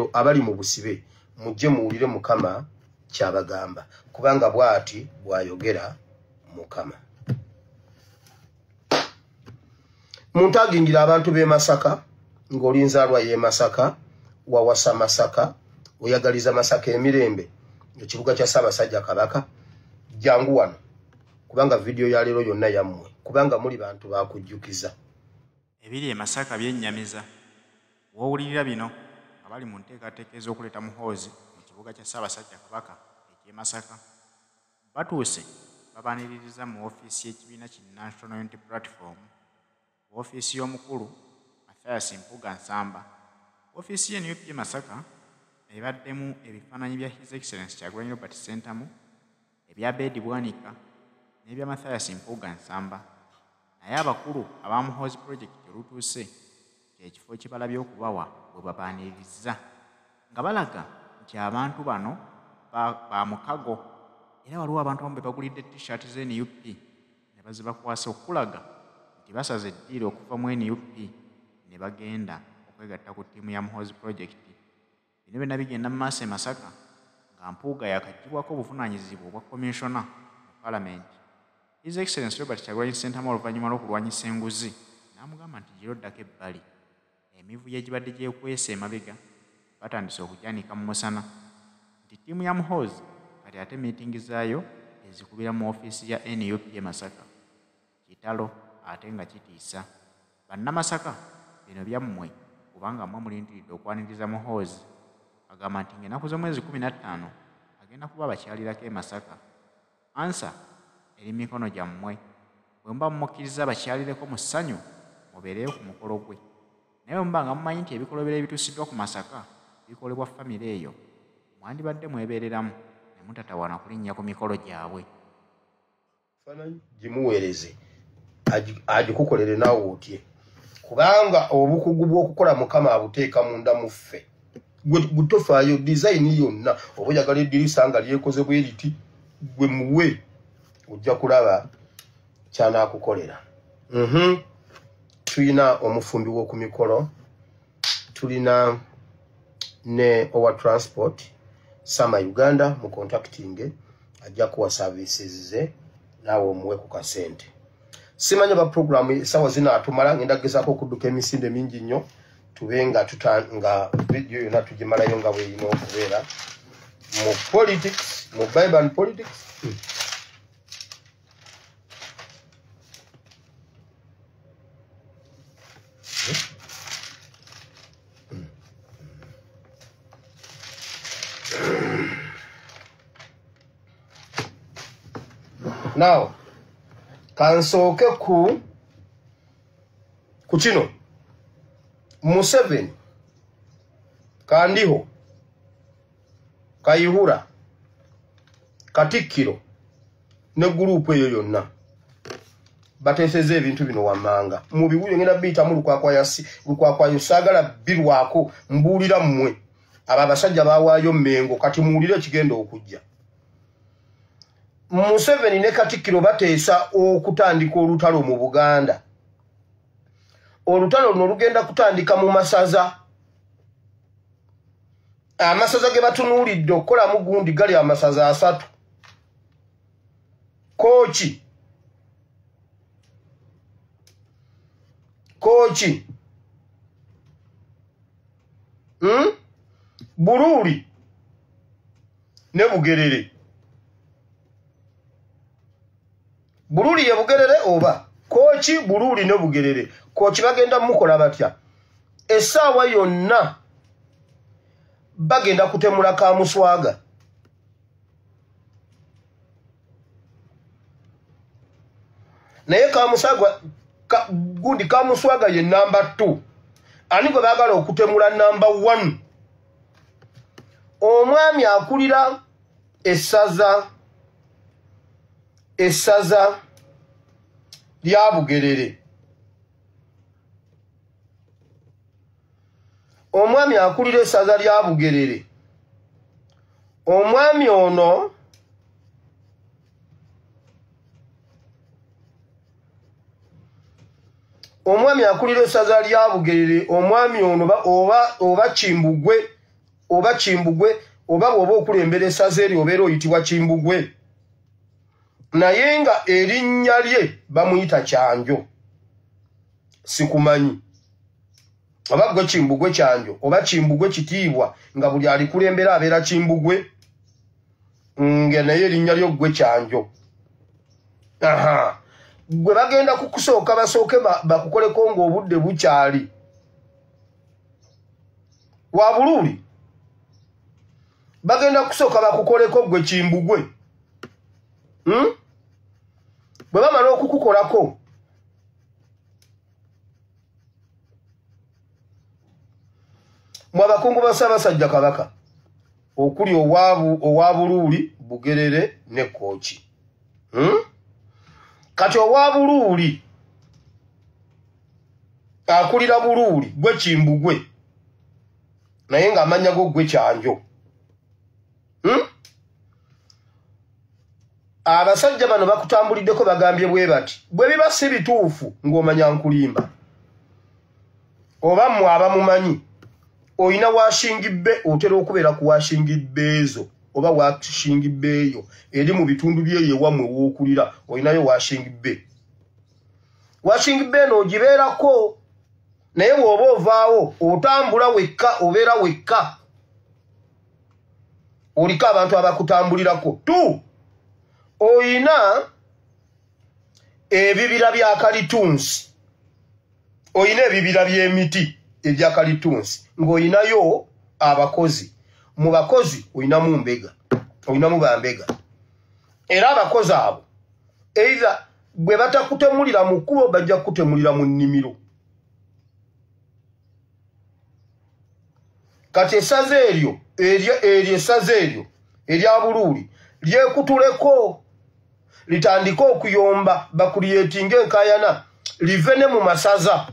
katikkiro abali mu busibe mujje muwulire mukama kyabagamba. Kubanga bwati bwayogera mukama. Muntu agindira abantu b'e masaka ng'olinzaalwa y'e masaka wawasa masaka oyagaliza masaka emirembe ekibuga kya ssaabasajja kabaka. Jangu wano kubanga vidiyo ya leero yonna yammwe kubanga muli bantu bakujjukiza ebiri e masaka byennyamiza. Woowulirira bino abali mu nteekateeka ez'okuleeta muhoozi mu kibuga kya ssaabasajja kabaka eky'e masaka batuuse babaniririza mu woofiisi y'ekibiina ki national unity platform woofiisi y'omukulu mathias mpuga nsamba. Woofiisi y'enup e masaka ebaddemu ebifaananyi bya his excellence kyagulanyi robert centamu ebya bedi bwanika n'ebya mathias mpuga nsamba. Naye abakulu abamuhoozi projekiti olutuuse kyekifo kibalabye okubawa bwe babaaniriza nga balaga nti abantu bano ba mukago. Era waliwo abantu abamu be bagulidde tishaati z'nup ne bazibakwasa okulaga nti basaza eddiiro okuva mu nup ne bagenda okwegatta ku ttiimu ya muhoozi projekiti bino byonna bigenda mu maaso e masaka nga mpuuga yakagibwako obuvunaanyizibwa obwa komishona mu palamenti his excellence robert kyagwanyi sentamu oluvannyuma lw'okulwanyisa enguzi n'amugamba nti giroddako ebbali emivuyo egibadde gyekwesa emabega batandise okujanika mu musana. Nti ttiimu ya muhoozi kati ate miitingi zaayo ezikubira mu ofiisi ya nup e masaka. Kitalo ate nga kitiisa. Bannamasaka bino byammwe kubanga mmwe mulindiridde okwaniriza muhoozi. Agamba nti ngaenaku z'omwezi 15 agenda kuba bakyalirako e masaka. Ansa eri mikono gyammwe bwe muba mumukkiriza bakyalireko mu ssanyu mubeereyo ku mukolo gwe naye bwe muba nga mumanyi nti ebikolobero ebituusiddwa ku masaka bikolebwa famire eyo mwandibadde mwebeereramu ne mutatawana kulinnya ku mikolo gyabwe. Gimuweereze agikukolere naawe otye. Kubanga obukugu bw'okukola mukama abuteeka munda mu ffe. Gutofaayo dizayini yonna oba oyagala eddirisa nga lyekoze bwe riti gwe muwe ojja kulaba kyanaakukolera. Mhm. Tulina omufumbi w'oku mikolo tulina ne owa transport sama uganda mu contacting ajja kuwa services ze naawe omuwe ku kasente. Simanya ba programu esawa zino atumala ngenda gezaako okudduka emisinde mingi nnyo tube nga nga vidiyo yonna tugimalayo nga bweyina okubeera. Mu politics mu bible and politics now kansooke ku ku kino museveni kandiho kayihura katikkiro ne gurupu eyo yonna bateeseza ebintu bino wammanga mu biwulyo ngenda biyitamu lukwakwayo saagala birwako mbuulira mmwe abo abasajja bawaayo mmengo kati muwulire ekigenda okujja museveni ne katikkiro bateesa okutandika olutalo mu buganda. Olutalo luno lugenda kutandika mu masaza. Amasaza ge batunuulidde okukolamu gundi gali amasaza asatu. Kooki? Kooki? Hmm? buluuli ne bugerere buluuli ye bugerere oba? Kooki buluuli ne bugerere? Kooki bagenda mukola batya? Essaawa yonna bagenda kutemula kamuswaga naye kamuswaga ka, gundi kamuswaga ye namba t ani gwe baagala okutemula namba 1 omwami akulira essaza essaza lya bugerere. Omwami akulira essaza lya bugerere. Omwami ono omwami akulira essaza lya bugerere omwami ono oba, oba kimbugwe oba kimbugwe oba bw'oba okulembera essaza eri obeera oyitibwa kimbugwe naye nga erinnya lye bamuyita kyanjo. Sikumanyi. Oba gwe kimbugwe kyanjo oba kimbugwe kitiibwa nga buli alikulembera abeera kimbugwe nga naye erinnya lyo gwe kyanjo. Aha. Gwe bagenda kukusooka basooke bakukoleko ng'obudde bukyali. Wa buluuli bagenda kusooka bakukoleko gwe kimbugwe. Hmm? Bwe bamala okukukolako mu abakungu ba ssaabasajja kabaka okuli owa buluuli bugerere ne kooki hmm? kati owa buluuli akulira buluuli gwe kimbugwe naye ng'amanya go gwe kyanjo hmm? Abasajja bano bakutambuliddeko bagambye bwe bati bwe biba si bituufu ng'omanya nkulimba oba mmwe abamumanyi olina washingibbe otera okubeera ku washingibbe ezo oba washingibbe eyo eri mu bitundu byeyo ewammwe wookulira olinayo washingibbe washingibbe eno ogibeerako naye bw'oba ovaawo otambula wekka obeera wekka oliko abantu abakutambulirako. Tu oyina ebibira bya kalitunsi oyina ebibira by'emiti ebya kalitunsi ng'oyinayo abakozi. Mu bakozi oyinamu mbega. Oyinamu bambega era abakozi abo eitha bwe batakutemulira mu kkubo bajja kukutemulira mu nnimiro. Kati essaza eryo eryo essaza eryo erya buluuli lyekutuleko litandike okuyomba bakuliyetinga enkayana live ne mu masaza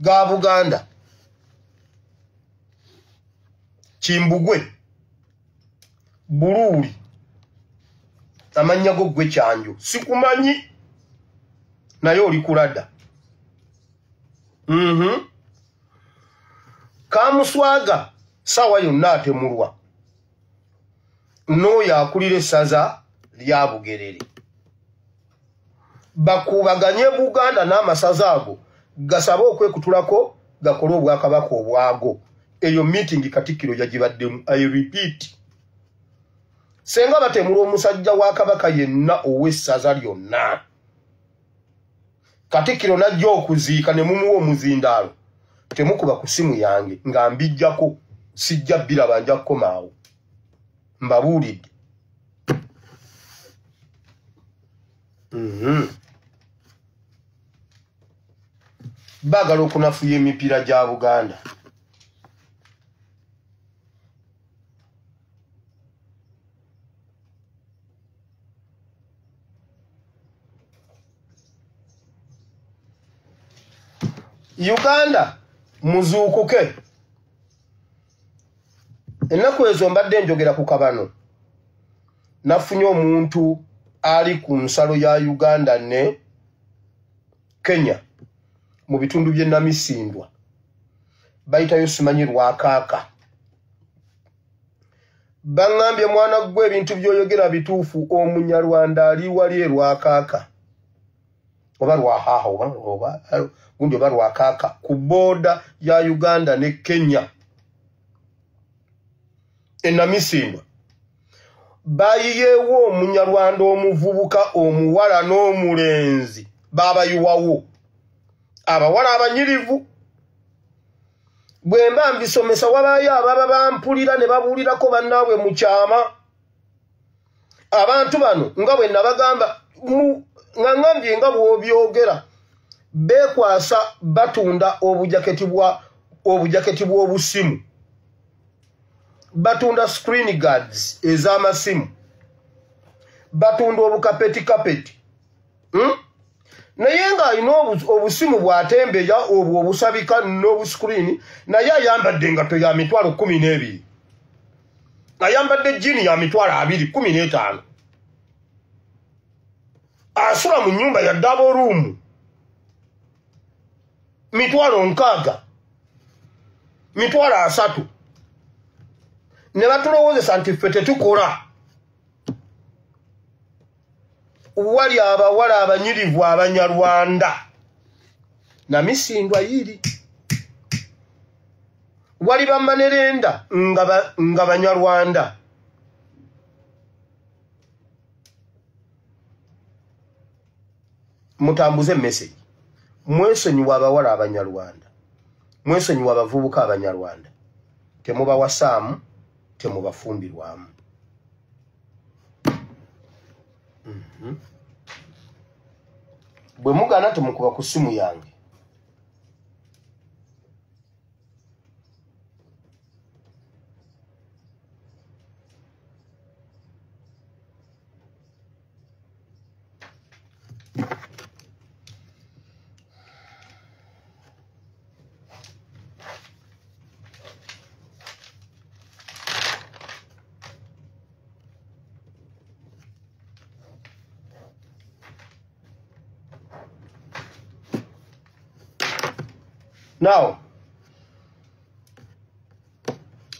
ga buganda. Kimbugwe buluuli amannya go ggwe kyanjo. Sikumanyi naye oli kulada mhm. Kamuswaga sawa yonna atemulwa. N'oyo akulira essaza lya bugerere. Bakubaganye buganda n'amasaza ago gasabe okwekutulako gakole obwakabaka obwago. Eyo meeting katikkiro yagibaddemu i repeat. Senga batemula omusajja wa kabaka yenna ow'essaza lyonna. Katikkiro najja okuziika ne mumuwa omuzindaalo. Temukuba ku simu yange nga mbijjako sijja biraba nja kukomaawo mbabuulidde baagala okunafuya emipiira gya buganda. Uganda muzuukuke. Ennaku ezo mbadde njogera ku kabano. Nafunye omuntu ali ku nsalo ya uganda ne kenya mu bitundu by'enamisindwa bayitayo simanyi lwakaaka. Baŋŋambye mwana gwe ebintu by'oyogera bituufu omunyarwanda ali wali erwakaaka oba lwahaaha oba gundi oba lwakaaka ku booda ya uganda ne kenya. Enamisindwa bayiyeewo omunyarwanda omuvubuka omuwala n'omulenzi baabayiwawo. Abawala abanyirivu bwe mba mbisomesa wabaayo ababa bampulira ne babuulirako bannaabwe mu kyama. Abantu bano nga bwe nabagamba nga ŋambye nga bw'obyogera beekwasa batunda obujaketi bw'obusimu batunda screen guards ez'amasimu batunda obukapeti kapeti hmm? naye ng'alina obusimu bw'atembeya obwo obusabika n'obuskrini naye ayambadde engato ya mitwalo kumi n'ebiri. Ayambadde jini ya mitwalo abiri kumi n'etaano. Asula mu nyumba ya daboruumu mitwalo nkaaga mitwalo asatu ne batulowoozesa nti ffe tetukola. Wali abawala abanyirivu abanyarwanda. Namisindwa yiri. Wali bamanerenda nga, ba, nga banyarwanda. Mutambuze emesegi mwesonyiwa abawala abanyarwanda. Mwesonyiwa abavubuka abanyarwanda. Temubawasaamu temubafumbirwamu mhm. bwe mugaana temukuba ku ssimu yange now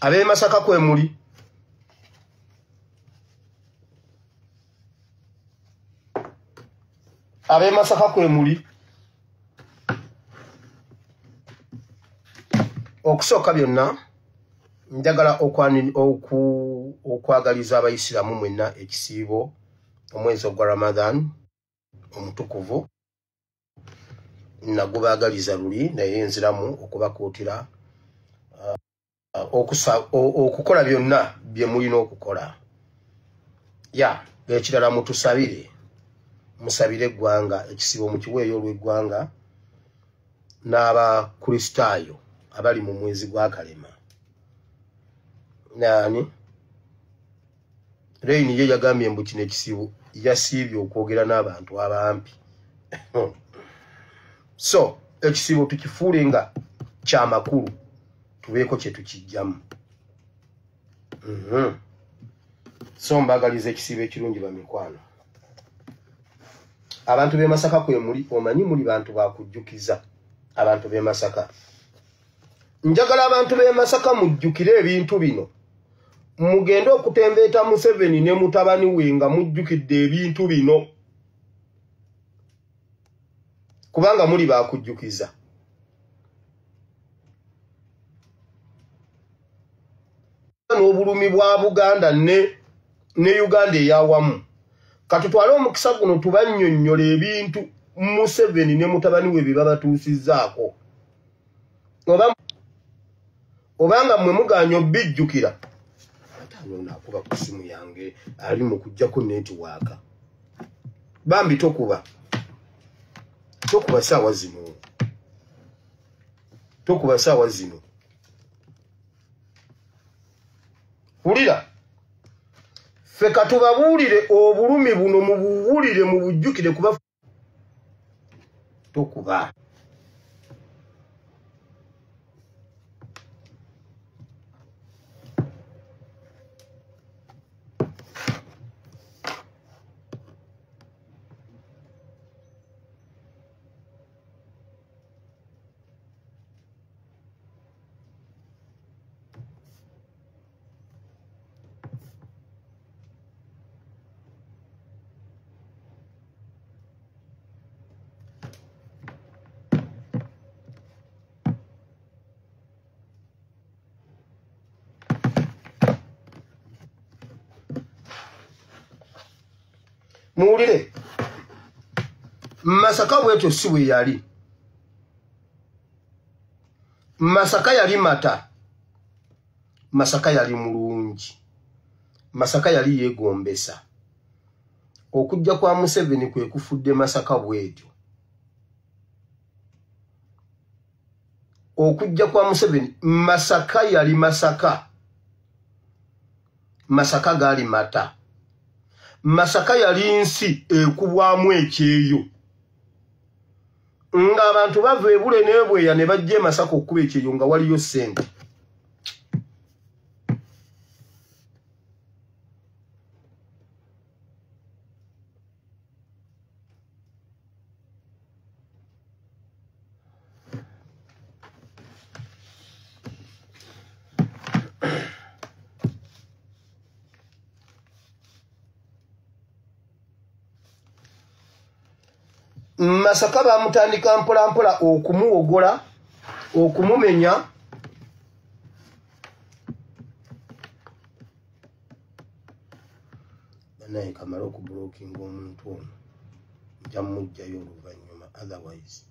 ab'e masaka kwe muli ab'e masaka kwe muli okusooka byonna njagala okwagaliza abayisiramu mwenna ekisiibo omwezi ogwa ramadan omutukuvu nagubaagaliza luli naye nziramu okubakuutira uh, okukola byonna bye mulina okukola. Ya ekirala mutusabire musabire eggwanga ekisibo mukiweeyo olw'eggwanga n'abakristaayo abali mu mwezi gwa kalema. Naani reini ye yagambye mbu kino ekisibo yasiibye okwogera n'abantu abampi so ekisibo tukifuule nga kyamakulu tubeeko kyetukijjamu -hmm. so mbagaliza ekisibo ekirungi bamikwano abantu b'e masaka kwe muli omanyi muli bantu bakujjukiza abantu b'e masaka. Njagala abantu b'e masaka mujjukire ebintu bino. Mugende okutembeeta museveni ne mutabani we nga mujjukidde ebintu bino kubanga muli bakujjukiza. N'obulumi bwa buganda ne ne uganda eyawamu. Katutwale omukisa guno tubannyonnyola ebintu museveni ne mutabani we bye babatuusizzaako obanga mmwe muganya obbijjukira naakuba ku simu yange ali mu kujjako netiwaaka bambi tokuba tokuba saawa zino. Tokuba saawa zino. Wulira. Ffe katubabuulire obulumi buno mubuwulire mubujjukire kuba tokuba muwulire. Masaka bwetyo si bwe yali. Masaka yali mata. Masaka yali mulungi. Masaka yali yeegombesa. Okujja kwa museveni kwe kufudde masaka bwetyo. Okujja kwa museveni masaka yali masaka. Masaka gaali mata masaka yali nsi ekubwamu ekyeyo. Ng'abantu bava ebule n'ebweya ne bajja emasaka okkuba ekyeyo nga waliyo ssente masaka bamutandika mpolampola okumuwogola okumumenya. Naye kamala okublokinga omuntu ono nja mujjayo oluvanyuma otherwise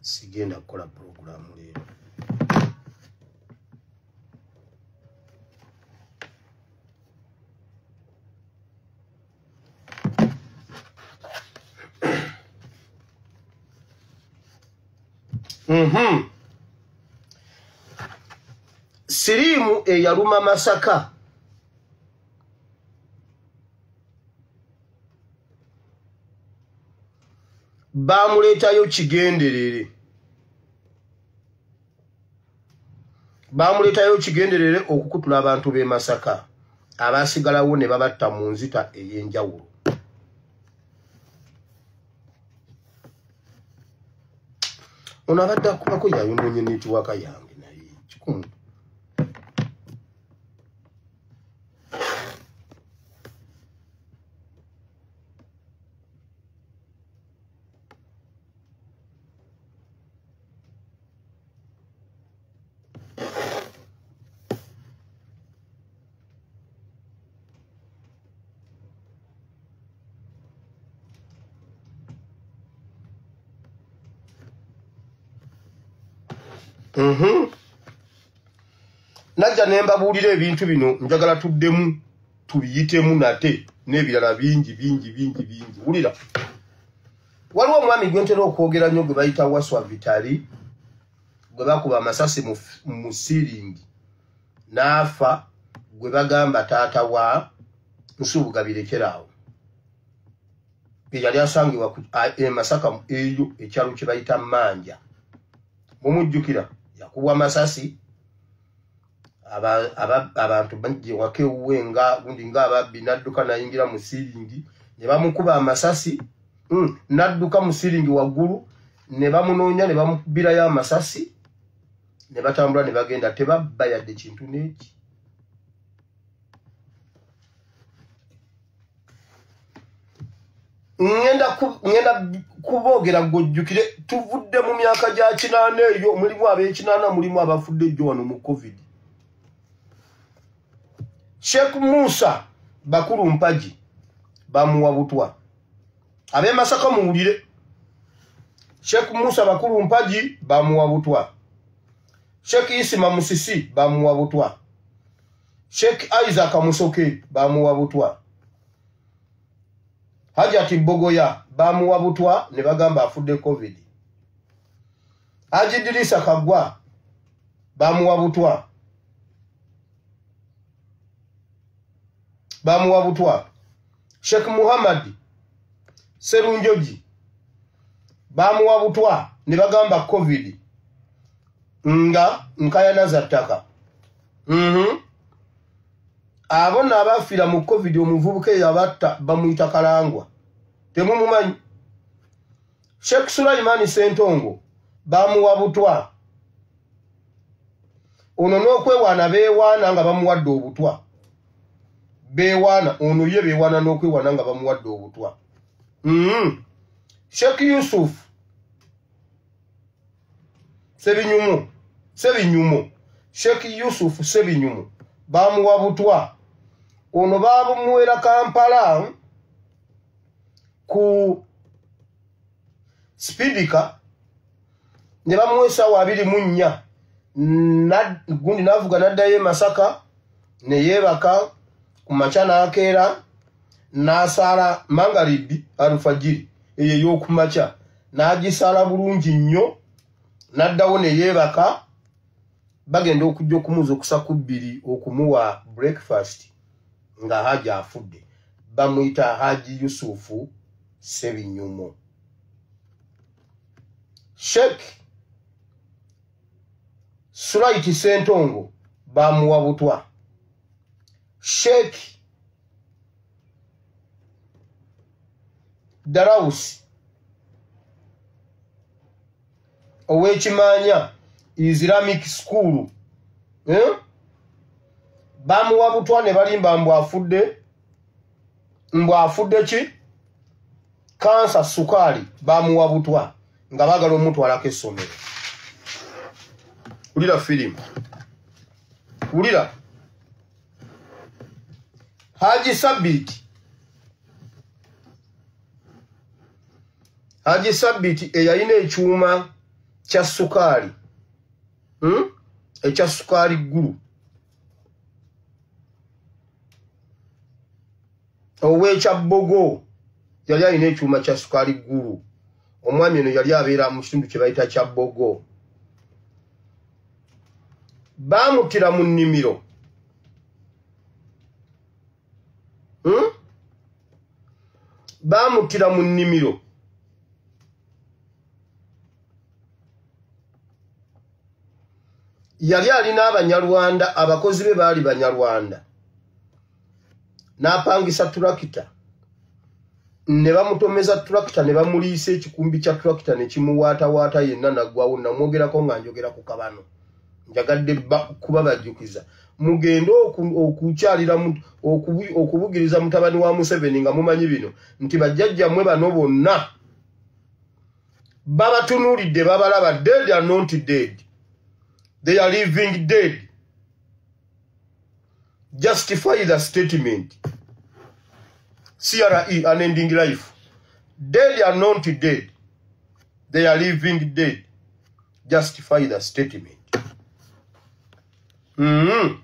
sigenda kukola puroguramu leero siriimu eyaluma masaka. Bamuleetayo kigenderere. Bamuleetayo kigenderere okukutula abantu b'e masaka. Abasigalawo ne babatta mu nzita ey'enjawulo ono abadde akubako yayonoonye netiwaka yange naye kikumu najja ne mbabuulira ebintu bino njagala tuddemu tubiyitemu nate n'ebirala bingi bingi bingi bingi. Wulira. Waliwo omwami gwe ntera okwogera nnyo gwe bayita waswa vitali gwe bakuba amasasi mu siringi. N'afa gwe bagamba taata wa nsuubuga birekeraawo eyali asangibwa ku- a- e masaka mu- eyo ekyalo kye bayita manja mumujjukira yakubwa amasasi aba- aba- abantu bajewaka ewuwe nga gundi ngaababbi nadduka nayingira mu siringi ne bamukuba amasasi mm, nadduka mu siringi waggulu ne bamunoonya ne bamukubirayo amasasi ne batambula ne bagenda tebabba yadde kintu n'eki. Ŋŋenda kuboogera gwojjukire tuvudde mu myaka gya kinaana eyo mulimu ab'ekinaana mulimu abafudde ejjo wano mu covid. Sheekh musa bakulu mpagi bamuwa butwa. Ab'e masaka muwulire. Sheekh musa bakulu mpagi bamuwa butwa. Sheekh isima musisi bamuwa butwa. Sheekh isaac musoke bamuwa butwa. Hajati bogoya bamuwa butwa ne bagamba afudde covid. Haji dirisa kagwa bamuwa butwa. Bamuwa butwa. Sheikh muhammad serunjoji bamuwa butwa ne bagamba covid. Nga nkayana za ttaka. Mhm. Abo nno abafiira mu covid omuvubuka eyo abatta bamuyita kalangwa temumumanyi sheekh sulaimani sentongo bamuwa butwa. Ono n'okwewaana beewaana nga bamuwadde obutwa. Beewaana ono ye beewaana n'okwewaana nga bamuwadde obutwa. Mm. sheekh yusufu sebinyumu sebinyumu. Sheekh yusufu sebinyumu. Bamuwa butwa. Ono babumuwera kampala ku sipidika ne bamuwa esaawa abiri mu nnya. Gundi navuga naddayo e masaka ne yeebaka ku makya n'akeera n'asaala mangaribi alufajiri eyo ey'okumakya n'agisaala bulungi nnyo n'addawo ne yeebaka bagenda okujja okumuza okusa ku bbiri okumuwa breakfast nga haji afudde. Bamuyita haji yusufu sebinyumo sheek sulaiti sentongo bamuwa butwa. Sheek darawusi ow'ekimanya. Islamic school. Bamuwa butwa ne balimba mbw afudde. Mbw afudde ki kansa sukaali bamuwa butwa nga baagala omutwalako essomero. Wulira firimu. Wulira. Haji sabiti haji sabiti eyalina ekyuma kya sukaali. Hmm? ekya sukaali ggulu. Ow'ekyabbogo yali alina ekyuma kya sukaali ggulu. Omwami eno yali abeera mu kitundu kye bayita kya bbogo. Baamuttira mu nnimiro. Hmm? baamuttira mu nnimiro. Yali alina abanyarwanda abakozi be baali banyarwanda. N'apangisa turakita ne bamutomeza turakita ne bamuliisa ekikumbi kya turakita ne kimuwaatawaata yenna naggwawo namwogerako nga njogera ku kabano. Njagadde kuba bajjukiza. Mugende okukyalira okubugiriza mutabani wa museveni nga mumanyi bino nti bajjajjammwe bano bonna babatunuulidde babalaba dead are not dead. They are living dead. Justify the statement CRE unending life. Dead are not dead. They are living dead. Justify the statement. Mm -hmm.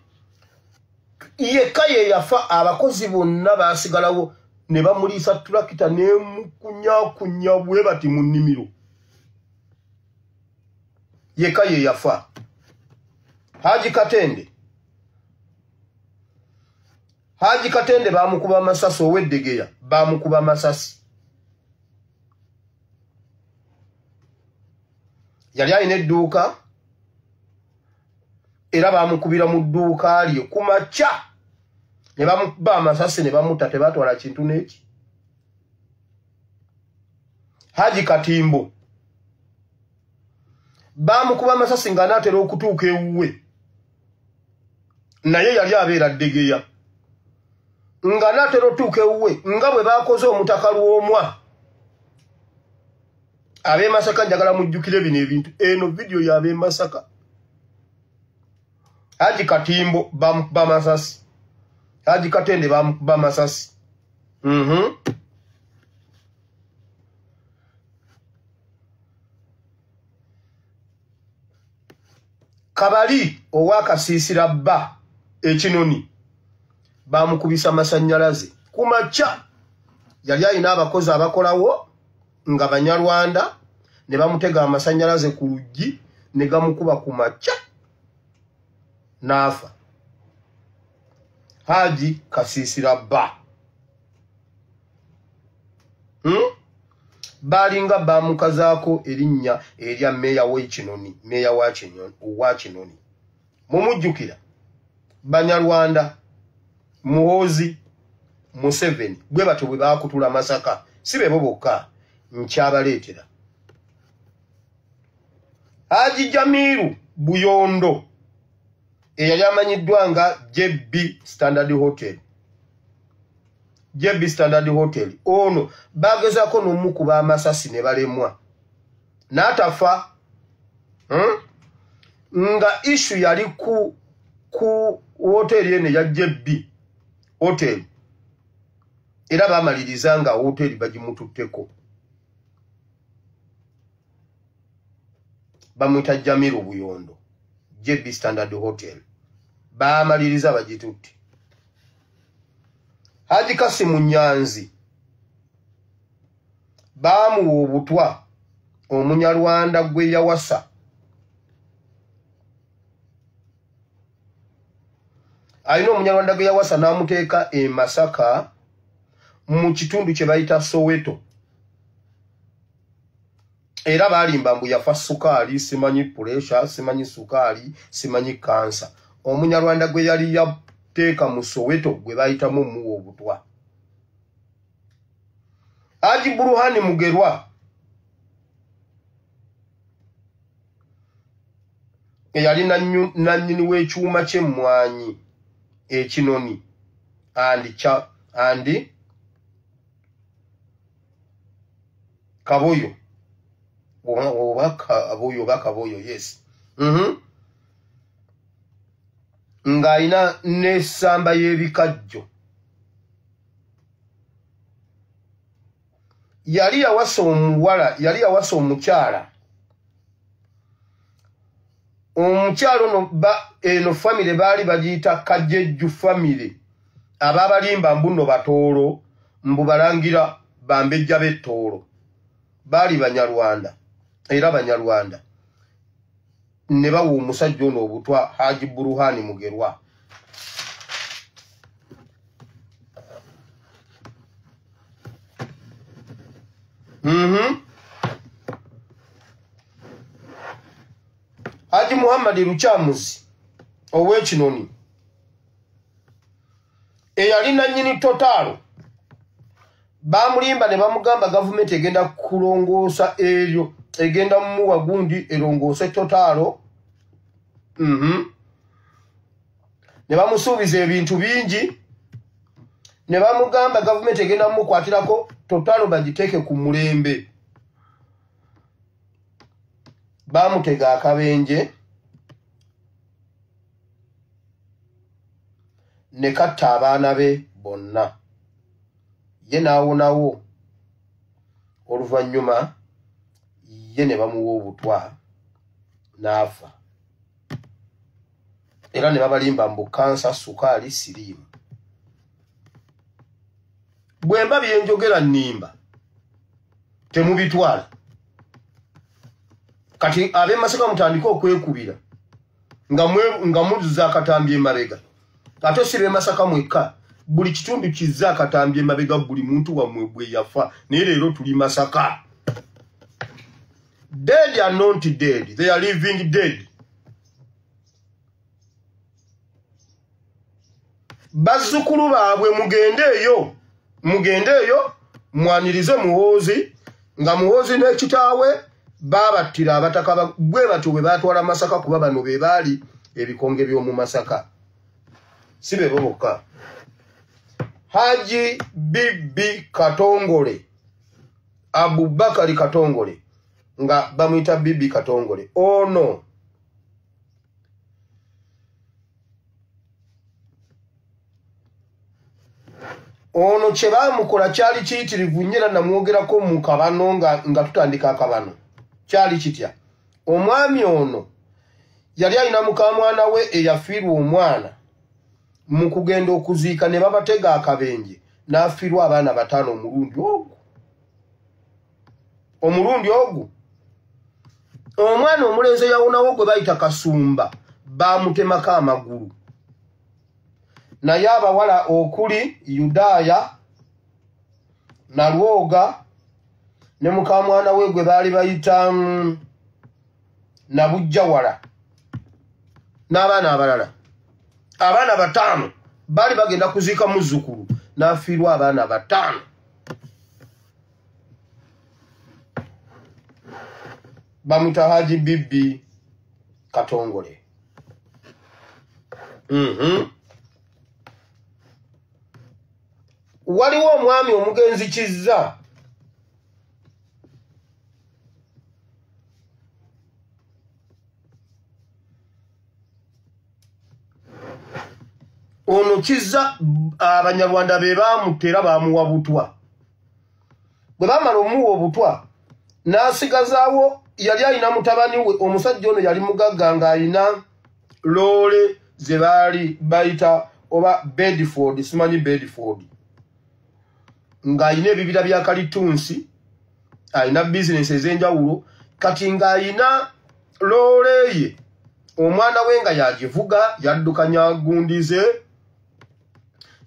ye yafa abakozi bonna baasigalawo ne bamuliisa tulakita nemukunyakunya bwe bati mu nnimiro ye yafa haji katende haji katende bamukuba masasi oweddegeya bamukuba masasi yali alina edduuka era bamukubira mu dduuka lye ku makya. Ne bamukuba amasasi ne bamutta tebatwala kintu n'eki. Haji katimbo bamukuba amasasi nga anaatera okutuuka ewuwe. Naye yali abeera ddegeya nga natera otuuka ewuwe nga bwe bakoze omutaka lw'omwa. Ab'emasaka njagala mujjukire bino ebintu. Eno vidiyo y'ab'emasaka. Haji katimbo bamukuba masasi haji katende bamukuba masasi mhm. kabali owakasiisira bba ekinoni bamukubisa masanyalaze kumakya yali alina abakozi abakolawo nga banyarwanda ne bamutega amasanyalaze ku luggi ne gamukuba ku makya n'afa. Haji kasiisira bba hmm? balinga bamukazaako erinnya erya meeya w'ekinoni meeya wa kinoni. Mumujjukira. Banyarwanda muhoozi museveni bwe batyo bwe bakutula masaka si bebo bokka nkyabaleetera. Haji jamiru buyondo eyali amanyiddwa nga jb standard hotel. Jb standard hotel ono bagezako n'omukuba amasasi ne balemwa. N'atafa hmm? nga ishu yali ku ku woteri eno ya jb hoteri era bamaliriza nga hoteri bagimututteko. Bamwita jamiru buyondo jb standard hotel. Bamaliriza bagitutte. Haji kasimu nyanzi bamuwa obutwa omunyarwanda gwe yawasa alina omunyarwanda gwe yawasa n'amuteeka e masaka mu kitundu kye bayita soweto. Era balimba mbu yafa sukaali simanyi puresha simanyi sukaali simanyi kansa. Omunyarwanda gwe yali yateeka mu soweto gwe bayitamu muwa obutwa. Aji buruhani mugerwa eyali nannyini w'ekyuma ky'emmwanyi ekinoni. And cha and kaboyo oba oba kaboyo oba kaboyo yes. Mhm. ng'alina n'essamba y'ebikajjo. Yali yawasa omuwala yali yawasa omukyala ba- eno famire baali bagiyita kajejju famire abaabalimba mbuno batoolo mbu balangira bambejja b'ettoolo. Baali banyarwanda era banyarwanda. Ne bawa omusajja ono obutwa haji buruhani mugerwa. Mhm. Haji muhammadi lukyamuzi ow'ekinoni eyali nannyini totaalo. Bamulimba ne bamugamba gavumenti egenda kulongoosa eryo egenda mumuwa gundi erongoose totaalo. Mhm. ne bamusuubiza ebintu bingi. Ne bamugamba gavumenti egenda mumukwatirako totaalo bagiteeke ku mulembe baamutega akabenje ne katta abaana be bonna. Ye n'awonawo oluvannyuma ye ne bamuwa obutwa n'afa. Era ne babalimba mbu kansa sukaali siriimu. Bwe mba byenjogera nnimba temubitwala kati ab'e masaka mutandike okwekubira nga muzza akatambi emabega. Ate si b'e masaka mwekka buli kitundu kizza akatambi emabega buli muntu wammwe bwe yafa. Naye leero tuli masaka. Dead are not dead. They are living dead. Bazzukulu baabwe mugende eyo mugende eyo mwanirize muhoozi nga muhoozi n'ekitaawe baabattira abataka ba- bwe batyo bwe baatwala masaka kuba bano be baali ebikonge by'omu masaka. Si be bo bokka haji bibi katongole abubakari katongole nga bamuyita bibi katongole. Ono. Ono kye baamukola kyali kiyitirivu nnyo era namwogerako mu kabano nga tutandika akabano kyali kitya? Omwami ono yali alina mukamwana we eyafiirwa omwana mu kugenda okuziika ne babatega akabenje n'afiirwa abaana bataano omulundi ogwo. Omulundi ogwo? Omwana omulenzi eyawonawo gwe bayita kasumba baamutemako amagulu. Naye abawala okuli yudaaya nalwoga ne mukamwana we gwe baali bayita mm, nabujjawala n'abaana abalala. Abaana bataano baali bagenda kuziika muzzukulu n'afiirwa abaana bataano. Bamwita haji bibbi katongole. Mhm. waliwo omwami omugenzi kizza ono kizza abanyarwanda be baamutera baamuwa butwa. Bwe baamala omuwa obutwa n'asigazaawo yali alina mutabani we omusajja ono yali mugagga ng'alina loole ze baali bayita oba bedford simanyi bedford. Ng'alina ebibira bya kalitunsi alina bizinesi ez'enjawulo kati ng'alina loole ye omwana we nga yagivuga yaddukanya gundi ze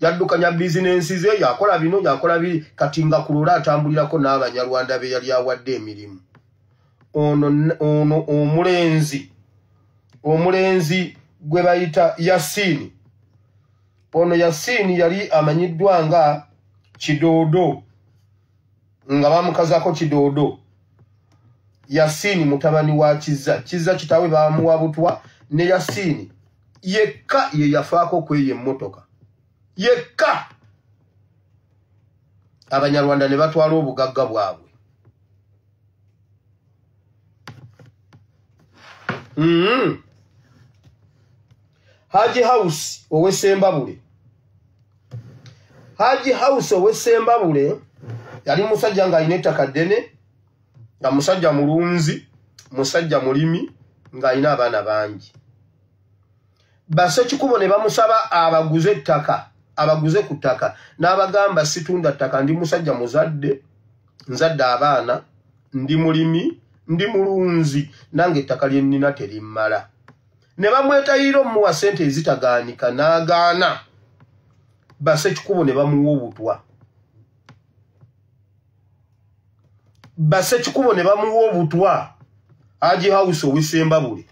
yaddukanya bizinensi ze yakola bino yakola biri kati nga ku loole atambulirako n'abanyarwanda be yali awadde emirimu. Ono ono omulenzi omulenzi gwe bayita yasini ono yasini yali amanyiddwa nga kidoodo nga bamukazako kidoodo. Yasini mutabani wa kiza kiza kitawe bamuwa butwa ne yasini yekka ye yafaako kweyo emmotoka yekka. Abanyarwanda ne batwala obugagga bwabwe. Mm-hmm. Haji house owesembabule haji house owesembabule yali musajja ng'alina ettaka ddene nga musajja mulunzi musajja mulimi ng'alina abaana bangi. Basekikubo ne bamusaba abaguze ettaka. Abaguze ku ttaka n'abagamba situndwa ttaka ndi musajja muzadde nzadde abaana ndi mulimi ndi mulunzi nange ettaka lye nnina terimmala. Ne bamwetayira omuwa sente ezitagaanika n'agaana. Basekikubo ne bamuwa obutwa. Basekikubo ne bamuwa obutwa. Agi house owesembabule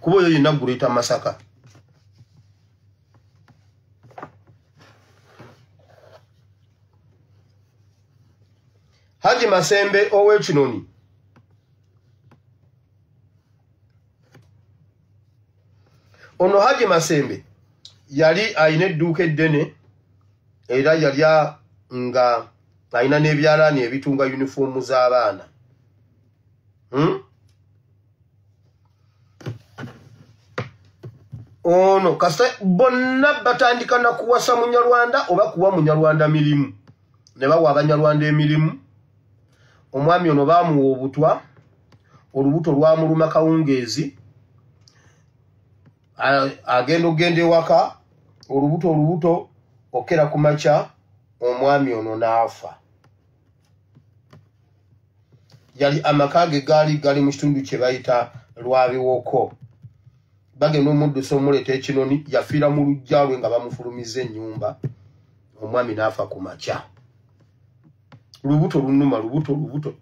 kuba oyo yenna guleta masaka haji masembe ow'ekinoni ono haji masembe yali ayina edduuka eddene era yali nga ayina n'ebyalaani ebitunga yunifoomu z'abaana. Hmm? ono kasita bonna batandika na kuwasa munyarwanda oba kuwa munyarwanda mirimu? Ne bawa abanyarwanda emirimu omwami ono baamuwa obutwa olubuto lwamuluma kawungeezi agenda okgenda ewaka olubuto olubuto okera ku makya omwami ono n'afa. Yali amaka ge gaali gali mu kitundu kye bayita lwabiwoko bagenda omuddusa omuleeta ekinoni yafiira mu lujja lwe nga bamufulumiza ennyumba omwami n'afa ku makya lubuto lunuma lubuto lubuto.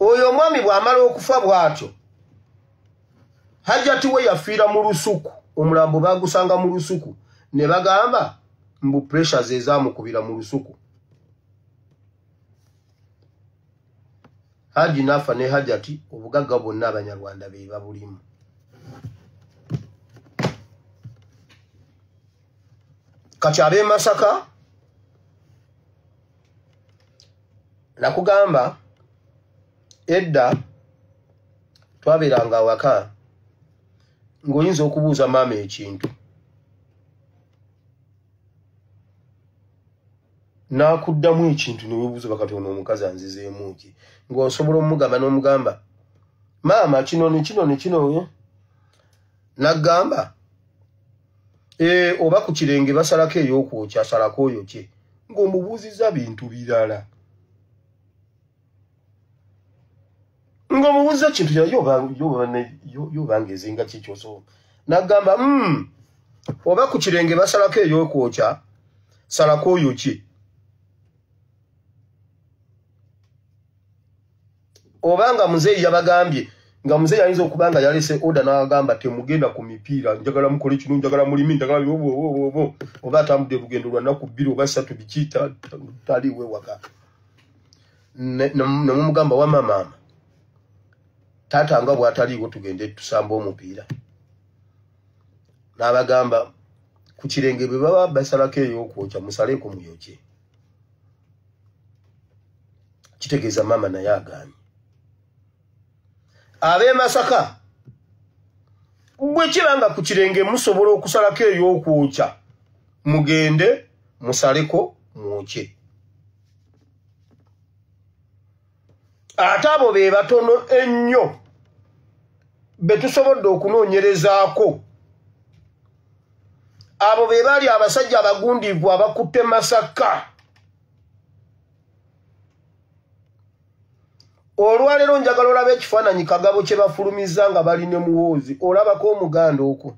Oyo omwami bw'amala okufa bw'atyo hajjati we yafiira mu lusuku. Omulambo baagusanga mu lusuku. Ne bagamba mbu pressures ezaamukubira mu lusuku. Haji naafa ne hajjati obugagga bwonna abanyarwanda be babulimu kati ab'e masaka? Nakugamba edda twabeeranga awaka ng'oyinza okubuuza maama ekintu. N'akuddamu ekintu newebuuza bakatono omukazi anzizeemu ki? Ng'osobola omugamba n'omugamba maama kino ne kino ne kino eh?" "Eh, oba ku kirenge basalako ey'okwokya asalako oyo kye ng'omubuuzizza bintu birala. Ng'omubuuza kintu kya yoba ngezinga kikyoso n'aggamba "Mm, oba ku kirenge basalako ey'okwokya salako oyo ki oba nga muzeeyi yabagambye nga muzeeyi ayinza okuba nga yalese oda n'agamba temugenda ku mipiira njagala mukole kino njagala mulimi njagala byobobobo oba atambudde lugendo lwa nnaku bbiri oba ssatu biki ta- ta- taliiwe waka. Ne- ne- nemumugamba wama maama taata nga bw'ataliiwo tugende tusamba omupiira. N'abagamba ku kirenge bwe baba basalako ey'okwokya musaleeko muyokye. Kitegeeza maama naye agaanye ab'e masaka bwe kiba nga ku kirenge musobola okusalako ey'okwokya mugende musaleko mwokye ate abo be batono ennyo be tusobodde okunoonyerezaako. Abo be baali abasajja abagundiivu abakutte masaka olwaleero njagala olaba ekifaananyi kagabo kye bafulumiza nga bali ne muwoozi olabako omuganda okwo.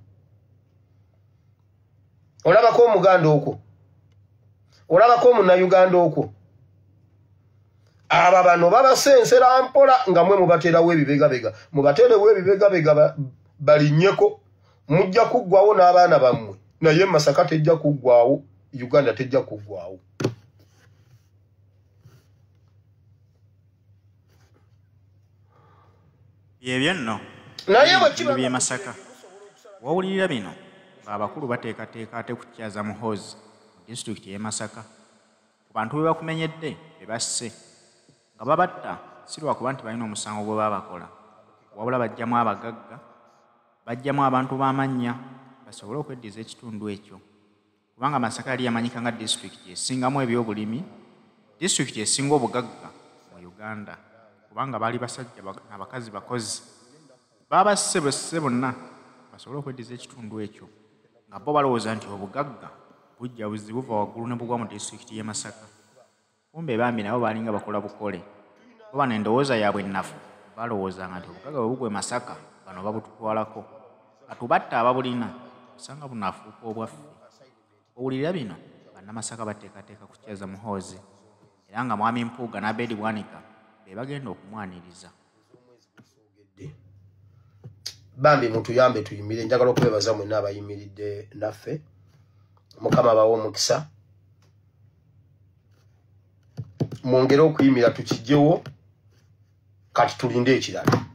Olabako omuganda okwo. Olabako omunnayuganda okwo. Aba bano babasensera mpola nga mwe mubateerawo ebibegabega. Mubateerewo ebibegabega ba- balinnyeko mujja kuggwawo n'abaana bammwe. Naye masaka tejja kuggwawo uganda tejja kuggwawo byebyo nno by'e masaka. Wawulirira bino ng'abakulu bateekateeka ate kukyaza muhoozi mu disitulikiti y'e masaka. Bantu be bakumenyedde be basse. Nga babatta si lwakuba nti balina omusango gwe babakola wabula bajjamu abagagga bajjamu abantu b'amannya basobole okweddiza ekitundu ekyo. Kubanga masaka yali yamanyika nga disitulikiti esingamu ebyobulimi disitulikiti esinga obugagga mu uganda kubanga baali basajja ba- abakazi bakozi. Babasse besse bonna basobole okweddiza ekitundu ekyo nga bo balowooza nti obugagga bujja buzi buva waggulu ne bugwa mu disitulikiti y'e masaka. Kumbe bambi nabo baalinga bakola bukole. Bo bano endowooza yaabwe ennafu balowoozanga nti obugagga bwe bugwe masaka bano babututwalako. Atubatta ababulina osanga bunaafuuka obwaffe. Owulira bino bannamasaka bateekateeka kukyeza muhoozi. Era nga mwami mpuuga n'abeedi bwanika be bagenda okumwaniriza. Bambi mutuyambe tuyimire njagala okwebaza mwenna abayimiridde naffe. Mukama bawe omukisa. Mwongere okuyimira tukijjewo kati tulinde ekirala